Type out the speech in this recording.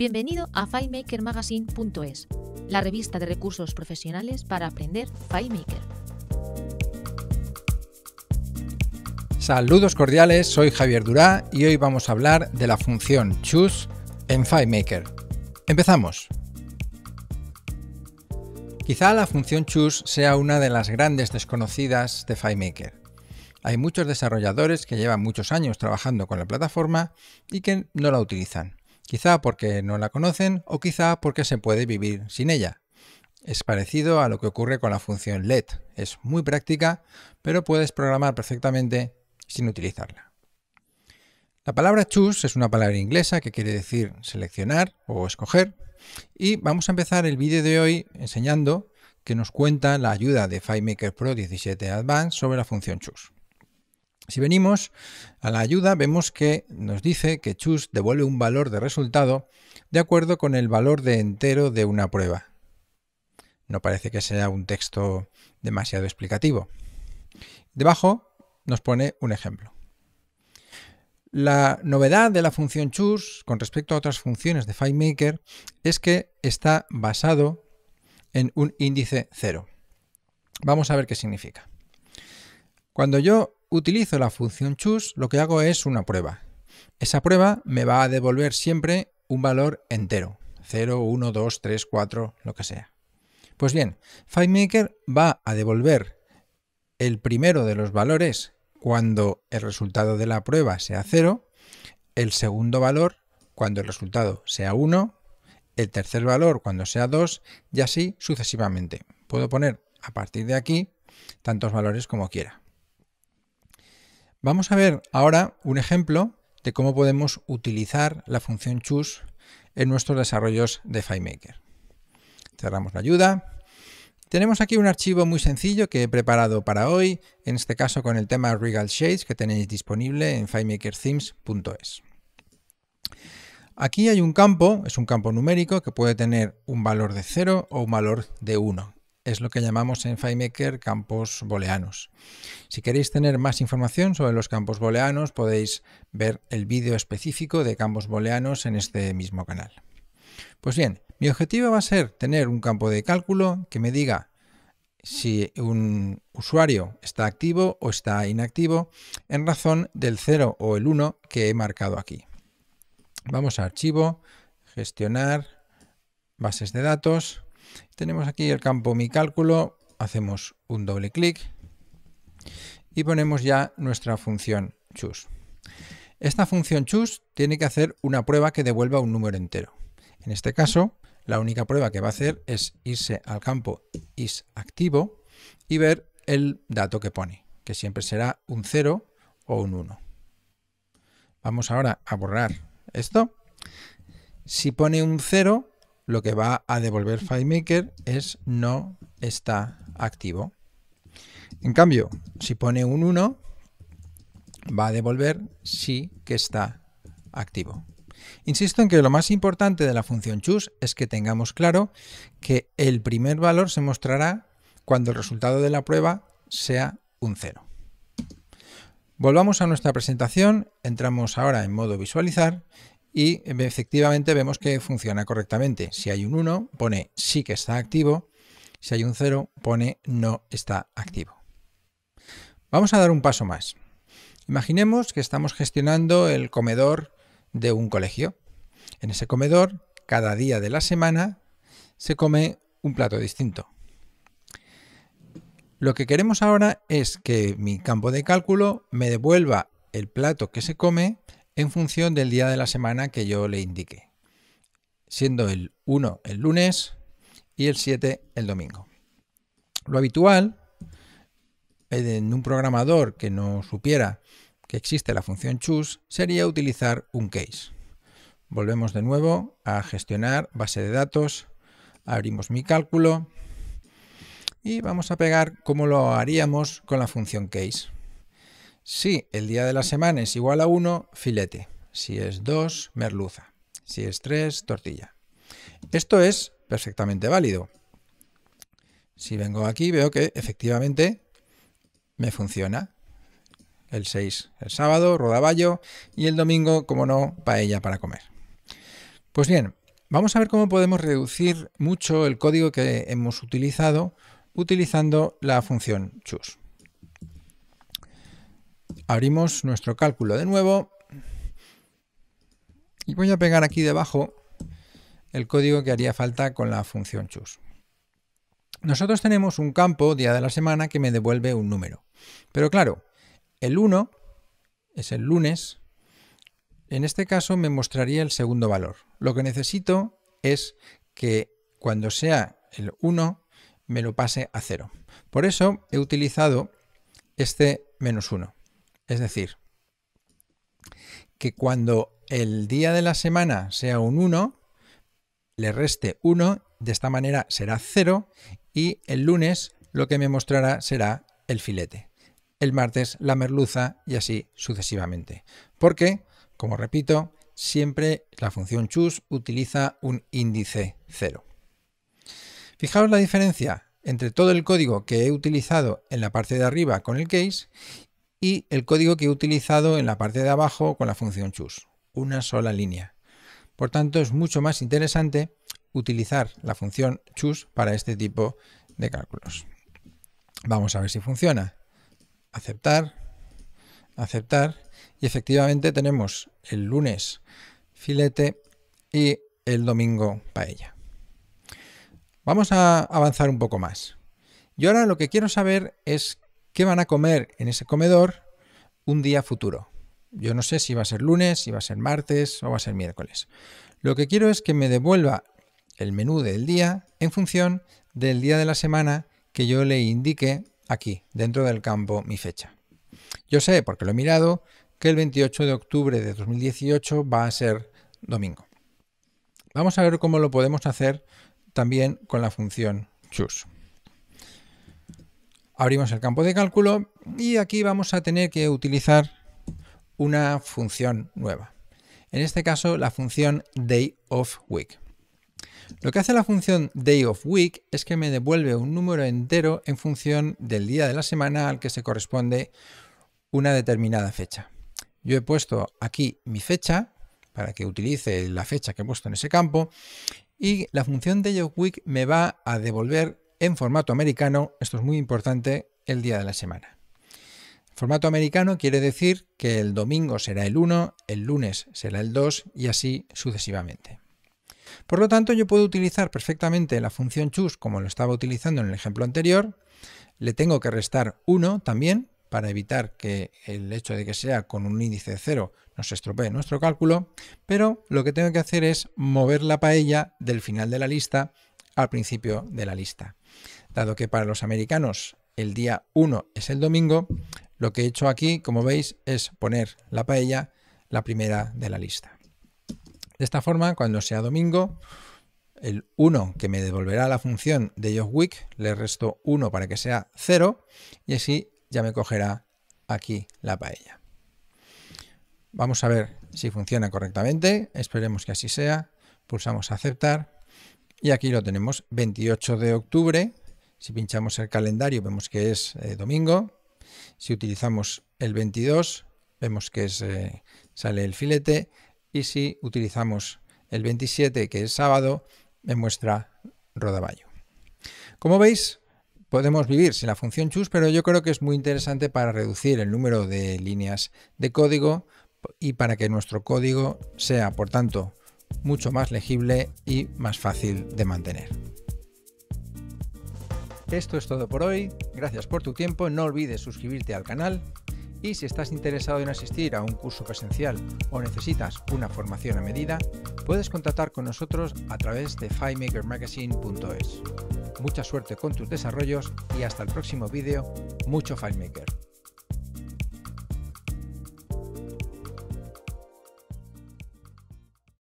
Bienvenido a FileMakerMagazine.es, la revista de recursos profesionales para aprender FileMaker. Saludos cordiales, soy Javier Durá y hoy vamos a hablar de la función choose en FileMaker. Empezamos. Quizá la función choose sea una de las grandes desconocidas de FileMaker. Hay muchos desarrolladores que llevan muchos años trabajando con la plataforma y que no la utilizan. Quizá porque no la conocen o quizá porque se puede vivir sin ella. Es parecido a lo que ocurre con la función let. Es muy práctica, pero puedes programar perfectamente sin utilizarla. La palabra choose es una palabra inglesa que quiere decir seleccionar o escoger y vamos a empezar el vídeo de hoy enseñando que nos cuenta la ayuda de FileMaker Pro 17 Advanced sobre la función choose. Si venimos a la ayuda, vemos que nos dice que choose devuelve un valor de resultado de acuerdo con el valor de entero de una prueba. No parece que sea un texto demasiado explicativo. Debajo nos pone un ejemplo. La novedad de la función choose con respecto a otras funciones de FileMaker es que está basado en un índice cero. Vamos a ver qué significa. Cuando yo utilizo la función choose, lo que hago es una prueba. Esa prueba me va a devolver siempre un valor entero. 0, 1, 2, 3, 4, lo que sea. Pues bien, FileMaker va a devolver el primero de los valores cuando el resultado de la prueba sea 0, el segundo valor cuando el resultado sea 1, el tercer valor cuando sea 2 y así sucesivamente. Puedo poner a partir de aquí tantos valores como quiera. Vamos a ver ahora un ejemplo de cómo podemos utilizar la función choose en nuestros desarrollos de FileMaker. Cerramos la ayuda. Tenemos aquí un archivo muy sencillo que he preparado para hoy, en este caso con el tema Regal Shades que tenéis disponible en FileMakerThemes.es. Aquí hay un campo, es un campo numérico que puede tener un valor de 0 o un valor de 1 es lo que llamamos en FileMaker campos booleanos. Si queréis tener más información sobre los campos booleanos, podéis ver el vídeo específico de campos booleanos en este mismo canal. Pues bien, mi objetivo va a ser tener un campo de cálculo que me diga si un usuario está activo o está inactivo en razón del 0 o el 1 que he marcado aquí. Vamos a Archivo, Gestionar, Bases de datos, tenemos aquí el campo Mi cálculo, hacemos un doble clic y ponemos ya nuestra función choose. Esta función choose tiene que hacer una prueba que devuelva un número entero. En este caso, la única prueba que va a hacer es irse al campo isActivo y ver el dato que pone, que siempre será un 0 o un 1. Vamos ahora a borrar esto. Si pone un 0, lo que va a devolver FileMaker es no está activo. En cambio, si pone un 1, va a devolver sí que está activo. Insisto en que lo más importante de la función choose es que tengamos claro que el primer valor se mostrará cuando el resultado de la prueba sea un 0. Volvamos a nuestra presentación, entramos ahora en modo visualizar y efectivamente vemos que funciona correctamente. Si hay un 1, pone sí que está activo. Si hay un 0, pone no está activo. Vamos a dar un paso más. Imaginemos que estamos gestionando el comedor de un colegio. En ese comedor, cada día de la semana, se come un plato distinto. Lo que queremos ahora es que mi campo de cálculo me devuelva el plato que se come en función del día de la semana que yo le indique, siendo el 1 el lunes y el 7 el domingo. Lo habitual en un programador que no supiera que existe la función choose sería utilizar un case. Volvemos de nuevo a gestionar base de datos, abrimos mi cálculo y vamos a pegar como lo haríamos con la función case. Si el día de la semana es igual a 1, filete. Si es 2, merluza. Si es 3, tortilla. Esto es perfectamente válido. Si vengo aquí veo que efectivamente me funciona. El 6 el sábado, rodaballo y el domingo, como no, paella para comer. Pues bien, Vamos a ver cómo podemos reducir mucho el código que hemos utilizado utilizando la función choose. Abrimos nuestro cálculo de nuevo y voy a pegar aquí debajo el código que haría falta con la función choose. Nosotros tenemos un campo día de la semana que me devuelve un número. Pero claro, el 1 es el lunes. En este caso me mostraría el segundo valor. Lo que necesito es que cuando sea el 1 me lo pase a 0. Por eso he utilizado este menos 1. Es decir, que cuando el día de la semana sea un 1, le reste 1, de esta manera será 0 y el lunes lo que me mostrará será el filete. El martes la merluza y así sucesivamente. Porque, como repito, siempre la función choose utiliza un índice 0. Fijaos la diferencia entre todo el código que he utilizado en la parte de arriba con el case y el código que he utilizado en la parte de abajo con la función choose. Una sola línea. Por tanto, es mucho más interesante utilizar la función choose para este tipo de cálculos. Vamos a ver si funciona. Aceptar, aceptar y efectivamente tenemos el lunes filete y el domingo paella. Vamos a avanzar un poco más. Y ahora lo que quiero saber es qué van a comer en ese comedor un día futuro. Yo no sé si va a ser lunes, si va a ser martes o va a ser miércoles. Lo que quiero es que me devuelva el menú del día en función del día de la semana que yo le indique aquí, dentro del campo mi fecha. Yo sé, porque lo he mirado, que el 28 de octubre de 2018 va a ser domingo. Vamos a ver cómo lo podemos hacer también con la función choose. Abrimos el campo de cálculo y aquí vamos a tener que utilizar una función nueva. En este caso, la función day of week. Lo que hace la función day of week es que me devuelve un número entero en función del día de la semana al que se corresponde una determinada fecha. Yo he puesto aquí mi fecha para que utilice la fecha que he puesto en ese campo y la función day of week me va a devolver en formato americano, esto es muy importante, el día de la semana. Formato americano quiere decir que el domingo será el 1, el lunes será el 2 y así sucesivamente. Por lo tanto, yo puedo utilizar perfectamente la función choose como lo estaba utilizando en el ejemplo anterior. Le tengo que restar 1 también para evitar que el hecho de que sea con un índice de 0 nos estropee nuestro cálculo, pero lo que tengo que hacer es mover la paella del final de la lista al principio de la lista. Dado que para los americanos el día 1 es el domingo, lo que he hecho aquí, como veis, es poner la paella la primera de la lista. De esta forma, cuando sea domingo, el 1 que me devolverá la función de of week, le resto 1 para que sea 0 y así ya me cogerá aquí la paella. Vamos a ver si funciona correctamente, esperemos que así sea, pulsamos aceptar y aquí lo tenemos 28 de octubre, si pinchamos el calendario vemos que es eh, domingo, si utilizamos el 22 vemos que es, eh, sale el filete. Y si utilizamos el 27, que es sábado, me muestra rodaballo. Como veis, podemos vivir sin la función choose, pero yo creo que es muy interesante para reducir el número de líneas de código y para que nuestro código sea, por tanto, mucho más legible y más fácil de mantener. Esto es todo por hoy, gracias por tu tiempo, no olvides suscribirte al canal y si estás interesado en asistir a un curso presencial o necesitas una formación a medida, puedes contactar con nosotros a través de FileMakerMagazine.es. Mucha suerte con tus desarrollos y hasta el próximo vídeo, mucho FileMaker.